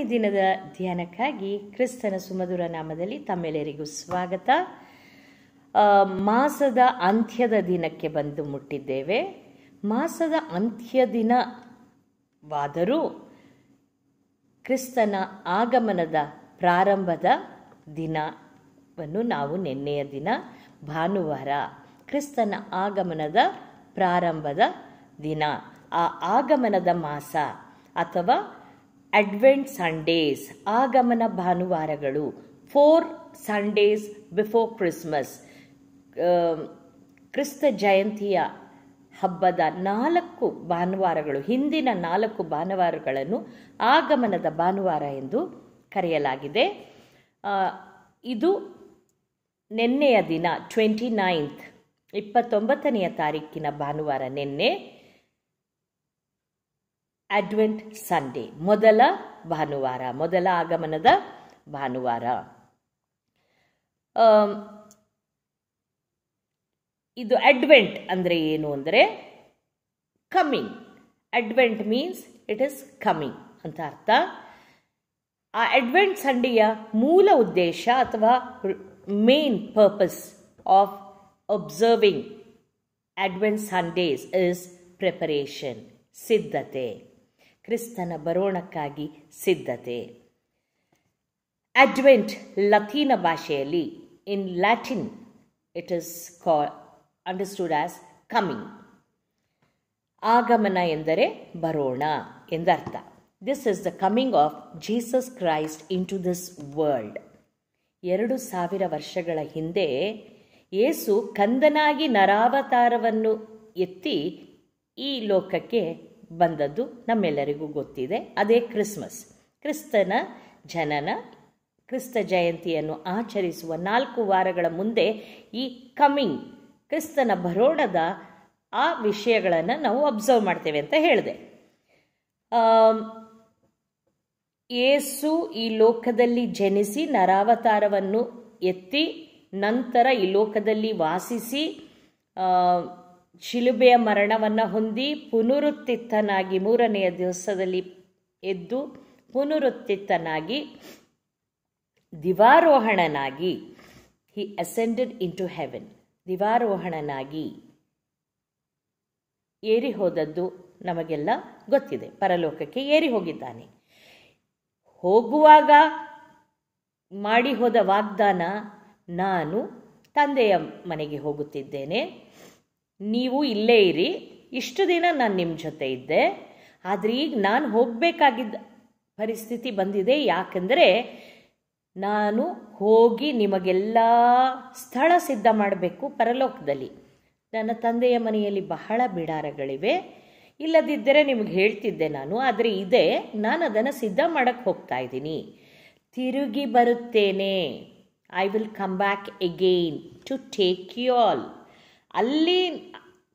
ಈ ದಿನದ ಧ್ಯಾನಕ್ಕಾಗಿ ಕ್ರಿಸ್ತನ ಸುಮಧುರ ನಾಮದಲ್ಲಿ ತಮ್ಮೆಲ್ಲರಿಗೂ ಸ್ವಾಗತ. ಮಾಸದ ಅಂತ್ಯದ ದಿನಕ್ಕೆ ಬಂದು ಮುಟ್ಟಿದ್ದೇವೆ. ಮಾಸದ ಅಂತ್ಯ ದಿನವಾದರೂ ಕ್ರಿಸ್ತನ ಆಗಮನದ ಪ್ರಾರಂಭದ ದಿನವನ್ನು ನಾವು ನಿನ್ನೆಯ ದಿನ ಭಾನುವಾರ ಕ್ರಿಸ್ತನ ಆಗಮನದ ಪ್ರಾರಂಭದ ದಿನ. ಆ ಆಗಮನದ ಮಾಸ ಅಥವಾ ಅಡ್ವೆಂಟ್ ಸಂಡೇಸ್ ಆಗಮನ ಭಾನುವಾರಗಳು ಫೋರ್ ಸಂಡೇಸ್ ಬಿಫೋರ್ ಕ್ರಿಸ್ಮಸ್ ಕ್ರಿಸ್ತ ಜಯಂತಿಯ ಹಬ್ಬದ ನಾಲ್ಕು ಭಾನುವಾರಗಳು, ಹಿಂದಿನ ನಾಲ್ಕು ಭಾನುವಾರಗಳನ್ನು ಆಗಮನದ ಭಾನುವಾರ ಎಂದು ಕರೆಯಲಾಗಿದೆ. ಇದು ನಿನ್ನೆಯ ದಿನ ಟ್ವೆಂಟಿ ನೈನ್ತ್ ಇಪ್ಪತ್ತೊಂಬತ್ತನೆಯ ತಾರೀಕಿನ ಭಾನುವಾರ, ನಿನ್ನೆ. ಅಡ್ವೆಂಟ್ ಸಂಡೇ ಮೊದಲ ಭಾನುವಾರ, ಮೊದಲ ಆಗಮನದ ಭಾನುವಾರ. ಇದು ಅಡ್ವೆಂಟ್ ಅಂದರೆ ಏನು ಅಂದರೆ coming Advent means it is coming ಅಂತ ಅರ್ಥ. ಆ ಅಡ್ವೆಂಟ್ ಸಂಡೆಯ ಮೂಲ ಉದ್ದೇಶ ಅಥವಾ main purpose of observing Advent Sundays is preparation ಸಿದ್ಧತೆ. ಕ್ರಿಸ್ತನ ಬರೋಣಕ್ಕಾಗಿ ಸಿದ್ಧತೆ. ಅಡ್ವೆಂಟ್ ಲತೀನ ಭಾಷೆಯಲ್ಲಿ ಇನ್ ಲ್ಯಾಟಿನ್ ಇಟ್ ಇಸ್ ಕಾ ಅಂಡರ್ಸ್ಟುಡ್ ಆಸ್ ಕಮಿಂಗ್ ಆಗಮನ ಎಂದರೆ ಬರೋಣ ಎಂದರ್ಥ. This is the coming of Jesus Christ in to this world ಎರಡು ಸಾವಿರ ವರ್ಷಗಳ ಹಿಂದೆ ಯೇಸು ಕಂದನಾಗಿ ನರಾವತಾರವನ್ನು ಎತ್ತಿ ಈ ಲೋಕಕ್ಕೆ ಬಂದದ್ದು ನಮ್ಮೆಲ್ಲರಿಗೂ ಗೊತ್ತಿದೆ. ಅದೇ ಕ್ರಿಸ್ಮಸ್. ಕ್ರಿಸ್ತನ ಜನನ, ಕ್ರಿಸ್ತ ಜಯಂತಿಯನ್ನು ಆಚರಿಸುವ ನಾಲ್ಕು ವಾರಗಳ ಮುಂದೆ ಈ ಕಮಿಂಗ್, ಕ್ರಿಸ್ತನ ಬರೋಡದ ಆ ವಿಷಯಗಳನ್ನು ನಾವು ಅಬ್ಸರ್ವ್ ಮಾಡ್ತೇವೆ ಅಂತ ಹೇಳಿದೆ. ಏಸು ಈ ಲೋಕದಲ್ಲಿ ಜನಿಸಿ ನರಾವತಾರವನ್ನು ಎತ್ತಿ ನಂತರ ಈ ಲೋಕದಲ್ಲಿ ವಾಸಿಸಿ ಶಿಲುಬೆಯ ಮರಣವನ್ನು ಹೊಂದಿ ಪುನರುತ್ತಿತ್ತನಾಗಿ ಮೂರನೆಯ ದಿವಸದಲ್ಲಿ ಎದ್ದು ಪುನರುತ್ತಿತ್ತನಾಗಿ ದಿವಾರೋಹಣನಾಗಿ he ascended into heaven ದಿವಾರೋಹಣನಾಗಿ ಏರಿ ಹೋದದ್ದು ನಮಗೆಲ್ಲ ಗೊತ್ತಿದೆ. ಪರಲೋಕಕ್ಕೆ ಏರಿ ಹೋಗಿದ್ದಾನೆ. ಹೋಗುವಾಗ ಮಾಡಿ ಹೋದ ವಾಗ್ದಾನ ನಾನು ತಂದೆಯ ಮನೆಗೆ ಹೋಗುತ್ತಿದ್ದೇನೆ. ನೀವು ಇಲ್ಲೇ ಇರಿ. ಇಷ್ಟು ದಿನ ನಾನು ನಿಮ್ಮ ಜೊತೆ ಇದ್ದೆ. ಆದರೆ ಈಗ ನಾನು ಹೋಗಬೇಕಾಗಿದ್ದ ಪರಿಸ್ಥಿತಿ ಬಂದಿದೆ. ಯಾಕಂದರೆ ನಾನು ಹೋಗಿ ನಿಮಗೆಲ್ಲ ಸ್ಥಳ ಸಿದ್ಧ ಮಾಡಬೇಕು ಪರಲೋಕದಲ್ಲಿ. ನನ್ನ ತಂದೆಯ ಮನೆಯಲ್ಲಿ ಬಹಳ ಬಿಡಾರಗಳಿವೆ. ಇಲ್ಲದಿದ್ದರೆ ನಿಮಗೆ ಹೇಳ್ತಿದ್ದೆ ನಾನು, ಆದರೆ ಇದೆ. ನಾನು ಅದನ್ನು ಸಿದ್ಧ ಮಾಡೋಕ್ಕೆ ಹೋಗ್ತಾ ಇದ್ದೀನಿ. ತಿರುಗಿ ಬರುತ್ತೇನೆ. I will come back again to take you all ಅಲ್ಲಿ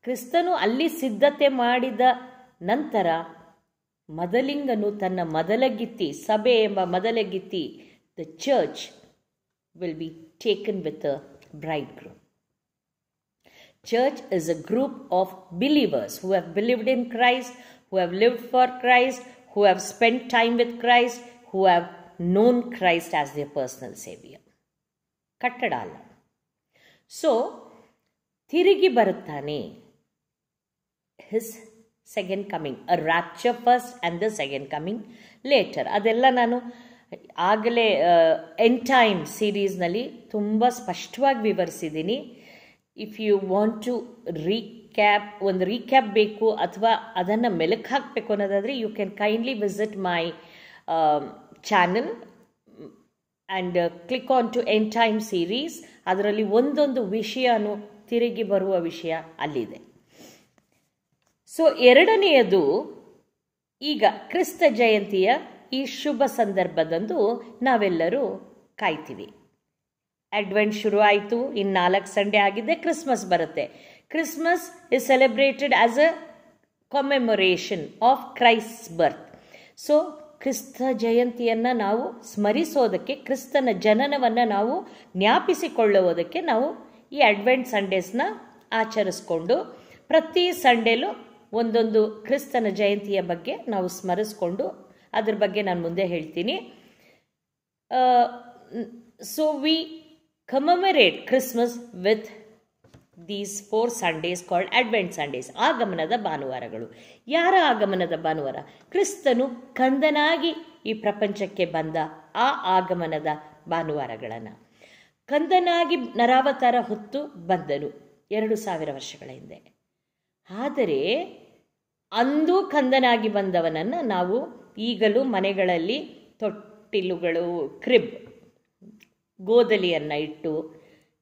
ಕ್ರಿಸ್ತನು ಅಲ್ಲಿ ಸಿದ್ಧತೆ ಮಾಡಿದ ನಂತರ ಮದಲಿಂಗನು ತನ್ನ ಮೊದಲಗಿತ್ತಿ ಸಭೆ ಎಂಬ ಮೊದಲಗಿತ್ತಿ the church will be taken with a bride groom Church is a group of believers who have believed in Christ, who have lived for Christ, who have spent time with Christ, who have known Christ as their personal Savior. ಕಟ್ಟಡ ಅಲ್ಲ so ತಿರುಗಿ ಬರುತ್ತಾನೆ. His second coming a rapture first and the second coming later ಅದೆಲ್ಲ ನಾನು ಆಗಲೇ end time ಸೀರೀಸ್ನಲ್ಲಿ ತುಂಬ ಸ್ಪಷ್ಟವಾಗಿ ವಿವರಿಸಿದ್ದೀನಿ. If you want to recap ಒಂದು ರೀಕ್ಯಾಪ್ ಬೇಕು ಅಥವಾ ಅದನ್ನು ಮೆಲುಕು ಹಾಕಬೇಕು ಅನ್ನೋದಾದರೆ you can kindly visit my channel and click on to end time series ಅದರಲ್ಲಿ ಒಂದೊಂದು ವಿಷಯನೂ ತಿರುಗಿ ಬರುವ ವಿಷಯ ಅಲ್ಲಿದೆ. ಸೊ ಎರಡನೆಯದು ಈಗ ಕ್ರಿಸ್ತ ಜಯಂತಿಯ ಈ ಶುಭ ಸಂದರ್ಭದಂದು ನಾವೆಲ್ಲರೂ ಕಾಯ್ತೀವಿ. ಅಡ್ವೆಂಟ್ ಶುರು ಆಯಿತು ಇನ್ನು ನಾಲ್ಕು ಸಂಡೇ ಆಗಿದೆ ಕ್ರಿಸ್ಮಸ್ ಬರುತ್ತೆ. Christmas is celebrated as a commemoration of Christ birth so ಕ್ರಿಸ್ತ ಜಯಂತಿಯನ್ನು ನಾವು ಸ್ಮರಿಸೋದಕ್ಕೆ, ಕ್ರಿಸ್ತನ ಜನನವನ್ನು ನಾವು ಜ್ಞಾಪಿಸಿಕೊಳ್ಳುವುದಕ್ಕೆ ನಾವು ಈ ಅಡ್ವೆಂಟ್ ಸಂಡೇಸ್ನ ಆಚರಿಸ್ಕೊಂಡು ಪ್ರತಿ ಸಂಡೇಲೂ ಒಂದೊಂದು ಕ್ರಿಸ್ತನ ಜಯಂತಿಯ ಬಗ್ಗೆ ನಾವು ಸ್ಮರಿಸ್ಕೊಂಡು ಅದ್ರ ಬಗ್ಗೆ ನಾನು ಮುಂದೆ ಹೇಳ್ತೀನಿ. So we commemorate Christmas with these four Sundays called Advent Sundays ಆಗಮನದ ಭಾನುವಾರಗಳು. ಯಾರ ಆಗಮನದ ಭಾನುವಾರ? ಕ್ರಿಸ್ತನು ಕಂದನಾಗಿ ಈ ಪ್ರಪಂಚಕ್ಕೆ ಬಂದ ಆ ಆಗಮನದ ಭಾನುವಾರಗಳನ್ನು. ಕಂದನಾಗಿ ನರಾವತಾರ ಹೊತ್ತು ಬಂದನು ಎರಡು ಸಾವಿರ ವರ್ಷಗಳ ಹಿಂದೆ. ಆದರೆ ಅಂದು ಕಂದನಾಗಿ ಬಂದವನನ್ನು ನಾವು ಈಗಲೂ ಮನೆಗಳಲ್ಲಿ ತೊಟ್ಟಿಲುಗಳು, ಕ್ರಿಬ್, ಗೋದಲಿಯನ್ನು ಇಟ್ಟು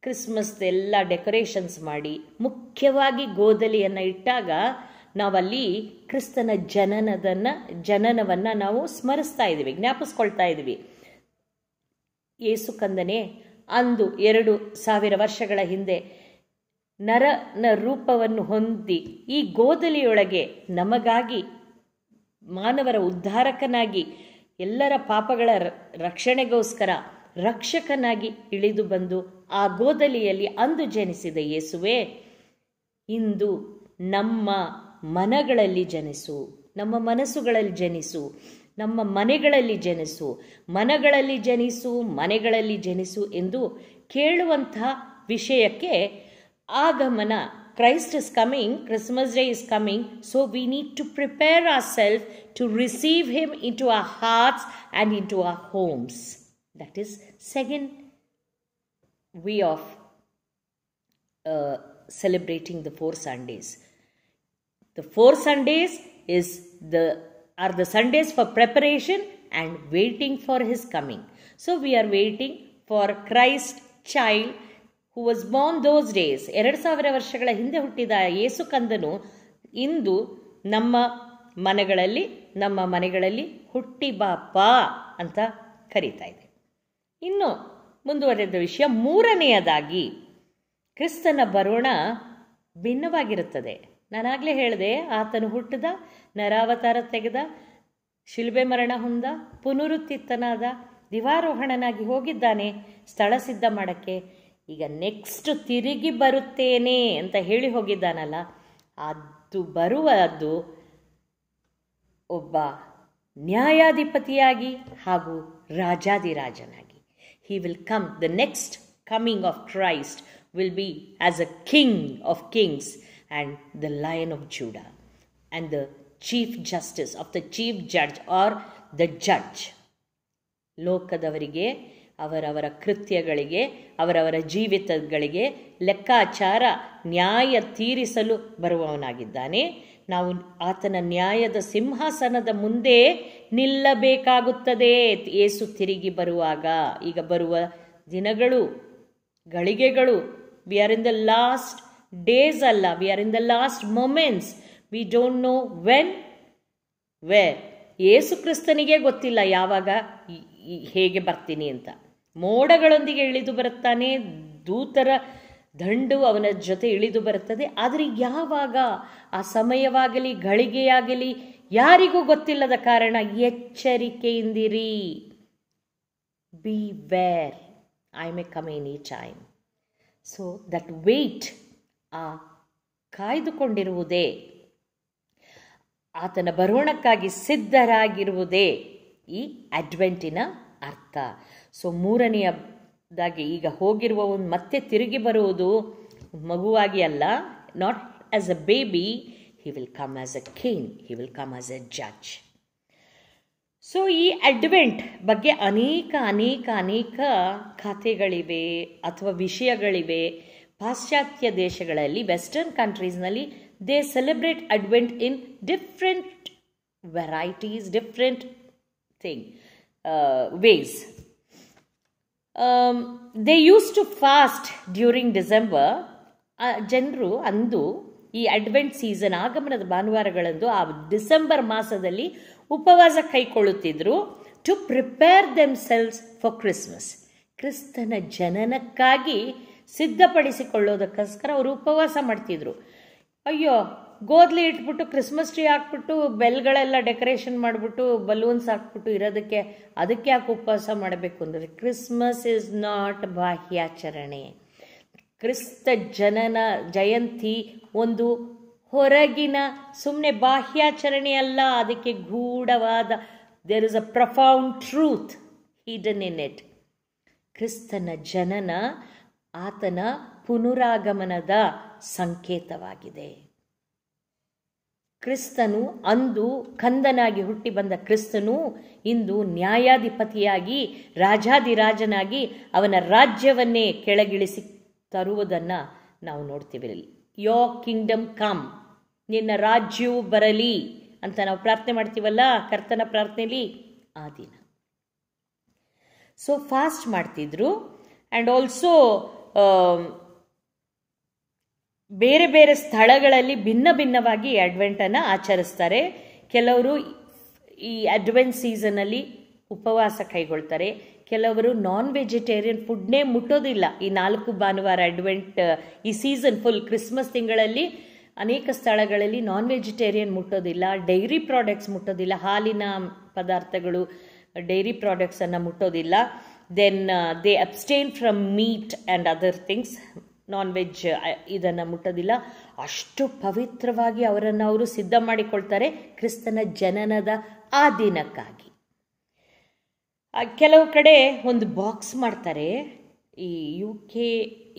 ಕ್ರಿಸ್ಮಸ್ ಎಲ್ಲ ಡೆಕೋರೇಷನ್ಸ್ ಮಾಡಿ ಮುಖ್ಯವಾಗಿ ಗೋದಲಿಯನ್ನು ಇಟ್ಟಾಗ ನಾವಲ್ಲಿ ಕ್ರಿಸ್ತನ ಜನನದನ್ನು, ಜನನವನ್ನು ನಾವು ಸ್ಮರಿಸ್ತಾ ಇದ್ದೀವಿ, ಜ್ಞಾಪಿಸ್ಕೊಳ್ತಾ ಇದ್ದೀವಿ. ಏಸು ಕಂದನೆ ಅಂದು ಎರಡು ಸಾವಿರ ವರ್ಷಗಳ ಹಿಂದೆ ನರನ ರೂಪವನ್ನು ಹೊಂದಿ ಈ ಗೋದಲಿಯೊಳಗೆ ನಮಗಾಗಿ ಮಾನವರ ಉದ್ಧಾರಕನಾಗಿ ಎಲ್ಲರ ಪಾಪಗಳ ರಕ್ಷಣೆಗೋಸ್ಕರ ರಕ್ಷಕನಾಗಿ ಇಳಿದು ಬಂದು ಆ ಗೋದಲಿಯಲ್ಲಿ ಅಂದು ಜನಿಸಿದ ಯೇಸುವೆ, ಇಂದು ನಮ್ಮ ಮನಗಳಲ್ಲಿ ಜನಿಸು, ನಮ್ಮ ಮನಸ್ಸುಗಳಲ್ಲಿ ಜನಿಸು. ನಮ್ಮ ಮನೆಗಳಲ್ಲಿ ಜನಿಸು ಮನಗಳಲ್ಲಿ ಜನಿಸು ಮನೆಗಳಲ್ಲಿ ಜನಿಸು ಎಂದು ಕೇಳುವಂತಹ ವಿಷಯಕ್ಕೆ ಆಗಮನ Christ is coming Christmas day is coming so we need to prepare our self to receive him into our hearts and into our homes that is second way of uh, celebrating the four Sundays. The four Sundays is the are the Sundays for preparation and waiting for His coming. So we are waiting for Christ child who was born those days. ಎರಡು ಸಾವಿರ ವರ್ಷಗಳ ಹಿಂದೆ ಹುಟ್ಟಿದ ಯೇಸು ಕಂದನು ಇಂದು ನಮ್ಮ ಮನೆಗಳಲ್ಲಿ ನಮ್ಮ ಮನೆಗಳಲ್ಲಿ ಹುಟ್ಟಿ ಬಾಪ ಅಂತ ಕರೀತಾ ಇದೆ ಇನ್ನು ಮುಂದುವರೆದ ವಿಷಯ ಮೂರನೆಯದಾಗಿ ಕ್ರಿಸ್ತನ ಬರೋಣ ಭಿನ್ನವಾಗಿರುತ್ತದೆ ನಾನಾಗಲೇ ಹೇಳಿದೆ, ಆತನು ಹುಟ್ಟಿದ, ನರಾವತಾರ ತೆಗೆದ, ಶಿಲ್ಬೆ ಮರಣ ಹೊಂದ ಪುನರುತ್ತಿತ್ತನಾದ ದಿವಾರೋಹಣನಾಗಿ ಹೋಗಿದ್ದಾನೆ, ಸ್ಥಳ ಸಿದ್ಧ ಮಾಡೋಕ್ಕೆ. ಈಗ ನೆಕ್ಸ್ಟ್ ತಿರುಗಿ ಬರುತ್ತೇನೆ ಅಂತ ಹೇಳಿ ಹೋಗಿದ್ದಾನಲ್ಲ, ಅದು ಬರುವದ್ದು ಒಬ್ಬ ನ್ಯಾಯಾಧಿಪತಿಯಾಗಿ ಹಾಗೂ ರಾಜಾದಿರಾಜನಾಗಿ he will come the next coming of Christ will be as a king of kings. And the lion of judah and the chief justice of the chief judge or the judge ಲೋಕದವರಿಗೆ, ಅವರವರ ಕೃತ್ಯಗಳಿಗೆ, ಅವರವರ ಜೀವಿತಗಳಿಗೆ ಲೆಕ್ಕಾಚಾರ, ನ್ಯಾಯ ತೀರಿಸಲು ಬರುವವನಾಗಿದ್ದಾನೆ. ನಾವು ಆತನ ನ್ಯಾಯದ ಸಿಂಹಾಸನದ ಮುಂದೆ ನಿಲ್ಲಬೇಕಾಗುತ್ತದೆ. ಏಸು ತಿರುಗಿ ಬರುವಾಗ, ಈಗ ಬರುವ ದಿನಗಳು, ಗಳಿಗೆಗಳು we are in the last days ಅಲ್ಲ we are in the last moments we don't know when where Yesu ಕ್ರಿಸ್ತನಿಗೆ ಗೊತ್ತಿಲ್ಲ, ಯಾವಾಗ ಹೇಗೆ ಬರ್ತೀನಿ ಅಂತ. ಮೋಡಗಳೊಂದಿಗೆ ಇಳಿದು ಬರುತ್ತಾನೆ, ದೂತರ ದಂಡು ಅವನ ಜೊತೆ ಇಳಿದು ಬರುತ್ತದೆ. ಆದರೆ ಯಾವಾಗ? ಆ ಸಮಯವಾಗಲಿ, ಗಳಿಗೆಯಾಗಲಿ, ಯಾರಿಗೂ ಗೊತ್ತಿಲ್ಲದ ಕಾರಣ ಎಚ್ಚರಿಕೆಯಿಂದಿರಿ. Beware I may come any time so that wait ಆ ಕಾಯ್ದುಕೊಂಡಿರುವುದೇ. ಆತನ ಬರೋಣಕ್ಕಾಗಿ ಸಿದ್ಧರಾಗಿರುವುದೇ ಈ ಅಡ್ವೆಂಟಿನ ಅರ್ಥ. ಸೊ ಮೂರನೆಯದಾಗಿ ಈಗ ಹೋಗಿರುವವನು ಮತ್ತೆ ತಿರುಗಿ ಬರುವುದು ಮಗುವಾಗಿ ಅಲ್ಲ not as a baby he will come as a king he will come as a judge so ಈ ಅಡ್ವೆಂಟ್ ಬಗ್ಗೆ ಅನೇಕ ಅನೇಕ ಅನೇಕ ಕಥೆಗಳಿವೆ ಅಥವಾ ವಿಷಯಗಳಿವೆ. ಪಾಶ್ಚಾತ್ಯ ದೇಶಗಳಲ್ಲಿ western ಕಂಟ್ರೀಸ್ನಲ್ಲಿ they celebrate Advent in different varieties different thing ways they use to fast during December ಜನರು ಅಂದು ಈ ಅಡ್ವೆಂಟ್ ಸೀಸನ್ ಆಗಮನದ ಭಾನುವಾರಗಳಂದು ಆ ಡಿಸೆಂಬರ್ ಮಾಸದಲ್ಲಿ ಉಪವಾಸ ಕೈಕೊಳ್ಳುತ್ತಿದ್ದರು to prepare themselves for Christmas ಕ್ರಿಸ್ತನ ಜನನಕ್ಕಾಗಿ ಸಿದ್ಧಪಡಿಸಿಕೊಳ್ಳೋದಕ್ಕೋಸ್ಕರ ಅವರು ಉಪವಾಸ ಮಾಡ್ತಿದ್ರು. ಅಯ್ಯೋ, ಗೋದ್ಲಿ ಇಟ್ಬಿಟ್ಟು ಕ್ರಿಸ್ಮಸ್ ಟ್ರೀ ಹಾಕ್ಬಿಟ್ಟು ಬೆಲ್ಗಳೆಲ್ಲ ಡೆಕೋರೇಷನ್ ಮಾಡಿಬಿಟ್ಟು ಬಲೂನ್ಸ್ ಹಾಕ್ಬಿಟ್ಟು ಇರೋದಕ್ಕೆ ಅದಕ್ಕೆ ಯಾಕೆ ಉಪವಾಸ ಮಾಡಬೇಕು ಅಂದರೆ ಕ್ರಿಸ್ಮಸ್ ಇಸ್ ನಾಟ್ ಬಾಹ್ಯಾಚರಣೆ. ಕ್ರಿಸ್ತ ಜನನ ಜಯಂತಿ ಒಂದು ಹೊರಗಿನ ಸುಮ್ಮನೆ ಬಾಹ್ಯಾಚರಣೆ ಅಲ್ಲ, ಅದಕ್ಕೆ ಗೂಢವಾದ there is a profound truth hidden in it ಕ್ರಿಸ್ತನ ಜನನ ಆತನ ಪುನರಾಗಮನದ ಸಂಕೇತವಾಗಿದೆ. ಕ್ರಿಸ್ತನು ಅಂದು ಕಂದನಾಗಿ ಹುಟ್ಟಿ ಬಂದ ಕ್ರಿಸ್ತನು ಇಂದು ನ್ಯಾಯಾಧಿಪತಿಯಾಗಿ ರಾಜಾದಿರಾಜನಾಗಿ ಅವನ ರಾಜ್ಯವನ್ನೇ ಕೆಳಗಿಳಿಸಿ ತರುವುದನ್ನು ನಾವು ನೋಡ್ತೀವಿ. ಯೋ ಕಿಂಗ್ಡಮ್ ಕಮ್ ನಿನ್ನ ರಾಜ್ಯವು ಬರಲಿ ಅಂತ ನಾವು ಪ್ರಾರ್ಥನೆ ಮಾಡ್ತೀವಲ್ಲ, ಕರ್ತನ ಪ್ರಾರ್ಥನೆಯಲ್ಲಿ ಆ ದಿನ. ಸೊ ಫಾಸ್ಟ್ ಮಾಡ್ತಿದ್ರು. ಆ್ಯಂಡ್ ಆಲ್ಸೋ ಬೇರೆ ಬೇರೆ ಸ್ಥಳಗಳಲ್ಲಿ ಭಿನ್ನ ಭಿನ್ನವಾಗಿ ಅಡ್ವೆಂಟನ್ನು ಆಚರಿಸ್ತಾರೆ. ಕೆಲವರು ಈ ಅಡ್ವೆಂಟ್ ಸೀಸನಲ್ಲಿ ಉಪವಾಸ ಕೈಗೊಳ್ತಾರೆ. ಕೆಲವರು ನಾನ್ ವೆಜಿಟೇರಿಯನ್ ಫುಡ್ನೇ ಮುಟ್ಟೋದಿಲ್ಲ. ಈ ನಾಲ್ಕು ಭಾನುವಾರ ಅಡ್ವೆಂಟ್, ಈ ಸೀಸನ್ ಫುಲ್ ಕ್ರಿಸ್ಮಸ್ ತಿಂಗಳಲ್ಲಿ ಅನೇಕ ಸ್ಥಳಗಳಲ್ಲಿ ನಾನ್ ವೆಜಿಟೇರಿಯನ್ ಮುಟ್ಟೋದಿಲ್ಲ. ಡೈರಿ ಪ್ರಾಡಕ್ಟ್ಸ್ ಮುಟ್ಟೋದಿಲ್ಲ. ಹಾಲಿನ ಪದಾರ್ಥಗಳು ಡೈರಿ ಪ್ರಾಡಕ್ಟ್ಸನ್ನು ಮುಟ್ಟೋದಿಲ್ಲ. Then they abstain from meat and other things non veg ಇದನ್ನು ಮುಟ್ಟೋದಿಲ್ಲ. ಅಷ್ಟು ಪವಿತ್ರವಾಗಿ ಅವರನ್ನು ಅವರು ಸಿದ್ಧ ಮಾಡಿಕೊಳ್ತಾರೆ ಕ್ರಿಸ್ತನ ಜನನದ ಆ ದಿನಕ್ಕಾಗಿ. ಕೆಲವು ಕಡೆ ಒಂದು ಬಾಕ್ಸ್ ಮಾಡ್ತಾರೆ. ಈ ಯು ಕೆ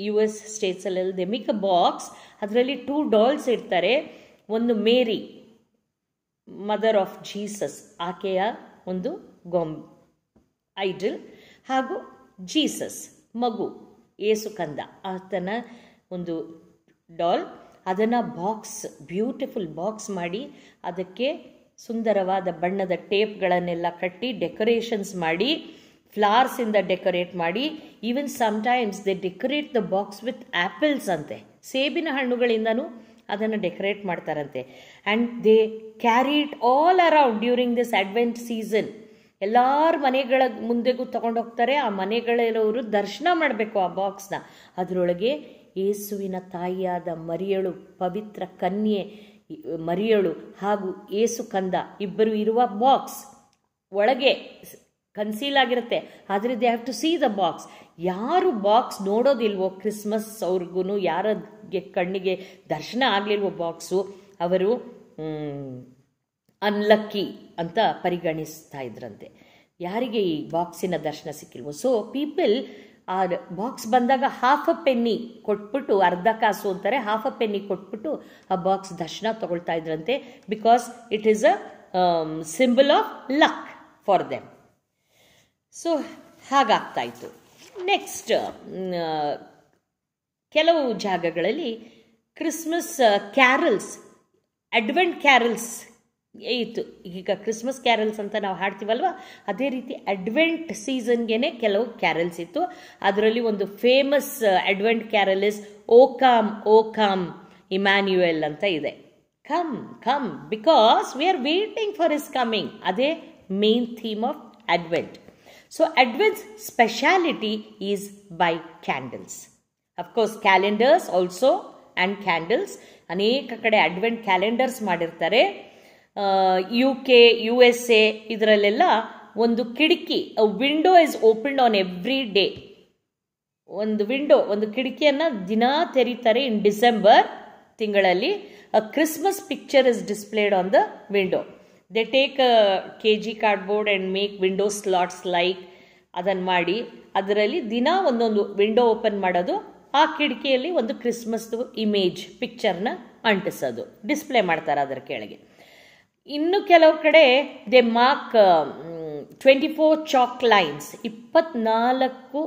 ಯು ಎಸ್ ಸ್ಟೇಟ್ಸಲ್ಲೆಲ್ಲ ದೆ ಮೇಕ್ ಬಾಕ್ಸ್ ಅದರಲ್ಲಿ ಟೂ ಡಾಲ್ಸ್ ಇರ್ತಾರೆ ಒಂದು ಮೇರಿ ಮದರ್ ಆಫ್ ಜೀಸಸ್ ಆಕೆಯ ಒಂದು ಗೊಂಬ್ ಐಡಲ್ ಹಾಗೂ ಜೀಸಸ್, ಮಗು, ಏಸು ಕಂದ, ಆತನ ಒಂದು ಡಾಲ್, ಅದನ್ನು ಬಾಕ್ಸ್, ಬ್ಯೂಟಿಫುಲ್ ಬಾಕ್ಸ್ ಮಾಡಿ, ಅದಕ್ಕೆ ಸುಂದರವಾದ ಬಣ್ಣದ ಟೇಪ್ಗಳನ್ನೆಲ್ಲ ಕಟ್ಟಿ, ಡೆಕೋರೇಷನ್ಸ್ ಮಾಡಿ ಫ್ಲವರ್ಸಿಂದ ಡೆಕೋರೇಟ್ ಮಾಡಿ even sometimes they decorate the box with apples ಅಂತೆ. ಸೇಬಿನ ಹಣ್ಣುಗಳಿಂದನೂ ಅದನ್ನು ಡೆಕೋರೇಟ್ ಮಾಡ್ತಾರಂತೆ. And they carry it all around during this Advent season ಎಲ್ಲರ ಮನೆಗಳ ಮುಂದೆಗೂ ತಗೊಂಡೋಗ್ತಾರೆ ಆ ಮನೆಗಳಿರೋರು ದರ್ಶನ ಮಾಡಬೇಕು ಆ ಬಾಕ್ಸ್ನ. ಅದರೊಳಗೆ ಏಸುವಿನ ತಾಯಿಯಾದ ಮರಿಯಳು, ಪವಿತ್ರ ಕನ್ಯೆ ಮರಿಯಳು ಹಾಗೂ ಏಸು ಕಂದ ಇಬ್ಬರು ಇರುವ ಬಾಕ್ಸ್ ಒಳಗೆ ಕನ್ಸೀಲ್ ಆಗಿರುತ್ತೆ. ಆದರೆ they have to see the box. ಯಾರು ಬಾಕ್ಸ್ ನೋಡೋದಿಲ್ವೋ ಕ್ರಿಸ್ಮಸ್ ಅವ್ರಿಗೂ ಯಾರಿಗೆ ಕಣ್ಣಿಗೆ ದರ್ಶನ ಆಗಲಿಲ್ವೋ ಬಾಕ್ಸು, ಅವರು ಅನ್ಲಕ್ಕಿ ಅಂತ ಪರಿಗಣಿಸ್ತಾ ಇದ್ರಂತೆ. ಯಾರಿಗೆ ಈ ಬಾಕ್ಸಿನ ದರ್ಶನ ಸಿಕ್ಕಿಲ್ವೋ? ಸೊ ಪೀಪಲ್ ಆ ಬಾಕ್ಸ್ ಬಂದಾಗ ಹಾಫ್ ಅ ಪೆನ್ನಿ ಕೊಟ್ಬಿಟ್ಟು, ಅರ್ಧ ಕಾಸು ಅಂತಾರೆ ಹಾಫ್ ಅ ಪೆನ್ನಿ ಕೊಟ್ಬಿಟ್ಟು ಆ ಬಾಕ್ಸ್ ದರ್ಶನ ತಗೊಳ್ತಾ ಇದ್ರಂತೆ because it is a symbol of luck for them so ಹಾಗಾಗ್ತಾ ಇತ್ತು. ನೆಕ್ಸ್ಟ್ ಕೆಲವು ಜಾಗಗಳಲ್ಲಿ ಕ್ರಿಸ್ಮಸ್ ಕ್ಯಾರಲ್ಸ್ ಅಡ್ವೆಂಟ್ ಕ್ಯಾರಲ್ಸ್ ಇತ್ತು ಈಗ ಕ್ರಿಸ್ಮಸ್ ಕ್ಯಾರಲ್ಸ್ ಅಂತ ನಾವು ಹಾಡ್ತೀವಲ್ವ? ಅದೇ ರೀತಿ ಅಡ್ವೆಂಟ್ ಸೀಸನ್ಗೆ ಕೆಲವು ಕ್ಯಾರಲ್ಸ್ ಇತ್ತು. ಅದರಲ್ಲಿ ಒಂದು famous Advent carol is O come O come Emmanuel ಅಂತ ಇದೆ. Come come because we are waiting for is coming ಅದೇ main theme of Advent so Advent speciality is by candles of course calendars also and candles ಅನೇಕ ಕಡೆ advent calendars ಮಾಡಿರ್ತಾರೆ. U K U S A ಇದರಲ್ಲೆಲ್ಲ ಒಂದು ಕಿಟಕಿ window is opened on every day ಒಂದು window ಒಂದು ಕಿಟಕಿಯನ್ನು ದಿನಾ ತೆರೀತಾರೆ ಇನ್ ಡಿಸೆಂಬರ್ ತಿಂಗಳಲ್ಲಿ. A Christmas picture is displayed on the window they take K G cardboard and make window slots like ಅದನ್ನು ಮಾಡಿ, ಅದರಲ್ಲಿ ದಿನ ಒಂದೊಂದು ವಿಂಡೋ ಓಪನ್ ಮಾಡೋದು, ಆ ಕಿಟಕಿಯಲ್ಲಿ ಒಂದು ಕ್ರಿಸ್ಮಸ್ದು ಇಮೇಜ್ ಪಿಕ್ಚರ್ನ ಅಂಟಿಸೋದು. ಡಿಸ್ಪ್ಲೇ ಮಾಡ್ತಾರೆ ಅದರ ಕೆಳಗೆ. ಇನ್ನು ಕೆಲವು ಕಡೆ they mark twenty four chalk lines ಇಪ್ಪತ್ನಾಲ್ಕು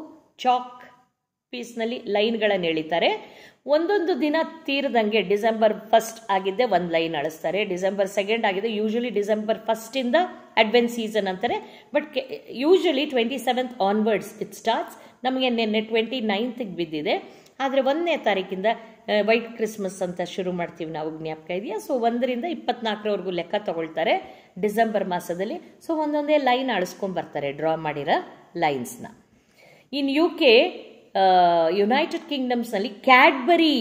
ಚಾಕ್ ಪೀಸ್ನಲ್ಲಿ ಲೈನ್ಗಳನ್ನು ಎಳಿತಾರೆ. ಒಂದೊಂದು ದಿನ ತೀರದಂಗೆ ಡಿಸೆಂಬರ್ ಫಸ್ಟ್ ಆಗಿದ್ದೆ ಒಂದು ಲೈನ್ ಅಳಿಸ್ತಾರೆ. ಡಿಸೆಂಬರ್ ಸೆಕೆಂಡ್ ಆಗಿದೆ ಯೂಶಲಿ ಡಿಸೆಂಬರ್ ಫಸ್ಟಿಂದ ಅಡ್ವೆಂಟ್ ಸೀಸನ್ ಅಂತಾರೆ. But usually twenty seventh onwards it starts ನಮಗೆ ನಿನ್ನೆ ಟ್ವೆಂಟಿ ನೈನ್ತಿಗೆ ಬಿದ್ದಿದೆ. ಆದರೆ ಒಂದನೇ ತಾರೀಕಿಂದ ವೈಟ್ ಕ್ರಿಸ್ಮಸ್ ಅಂತ ಶುರು ಮಾಡ್ತೀವಿ ನಾವು, ಜ್ಞಾಪಕ ಇದೆಯಾ? ಸೊ ಒಂದರಿಂದ ಇಪ್ಪತ್ನಾಲ್ಕರವರೆಗೂ ಲೆಕ್ಕ ತಗೊಳ್ತಾರೆ ಡಿಸೆಂಬರ್ ಮಾಸದಲ್ಲಿ. ಸೊ ಒಂದೊಂದೇ ಲೈನ್ ಬರ್ತಾರೆ ಡ್ರಾ ಮಾಡಿರೋ ಲೈನ್ಸ್ನ in U K United ಕಿಂಗ್ಡಮ್ಸ್ನಲ್ಲಿ Cadbury